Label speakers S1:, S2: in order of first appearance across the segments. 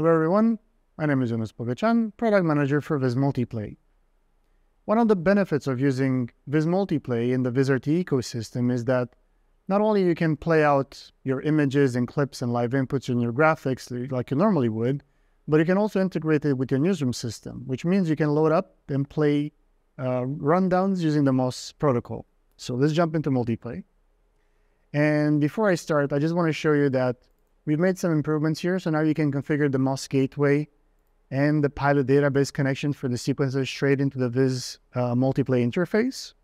S1: Hello everyone, my name is Jonas Pogachan, Product Manager for Viz Multiplay. One of the benefits of using Viz Multiplay in the VizRT ecosystem is that not only you can play out your images and clips and live inputs in your graphics like you normally would, but you can also integrate it with your newsroom system, which means you can load up and play uh, rundowns using the MOS protocol. So let's jump into multiplay. And before I start, I just want to show you that We've made some improvements here. So now you can configure the MOS gateway and the pilot database connection for the sequencer straight into the Viz uh, multiplay interface.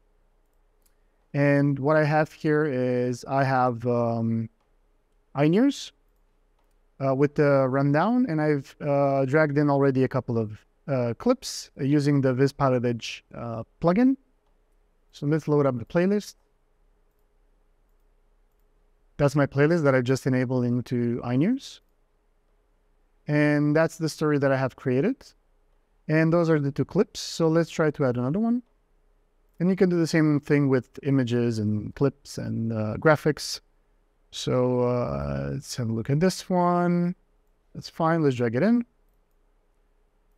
S1: And what I have here is I have um, iNews uh, with the rundown, and I've uh, dragged in already a couple of uh, clips using the Viz Pilot Edge uh, plugin. So let's load up the playlist. That's my playlist that I just enabled into iNews. And that's the story that I have created. And those are the two clips. So let's try to add another one. And you can do the same thing with images and clips and uh, graphics. So uh, let's have a look at this one. That's fine. Let's drag it in.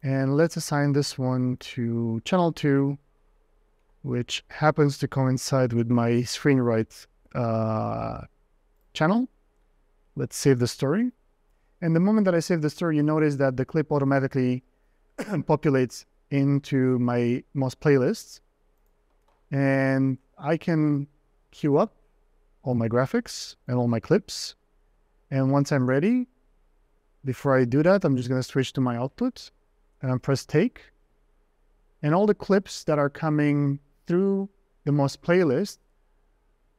S1: And let's assign this one to channel 2, which happens to coincide with my screen right uh, channel. Let's save the story. And the moment that I save the story, you notice that the clip automatically populates into my MOS playlists. And I can queue up all my graphics and all my clips. And once I'm ready, before I do that, I'm just going to switch to my output and I press take. And all the clips that are coming through the MOS playlist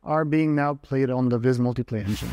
S1: are being now played on the Viz Multiplay engine.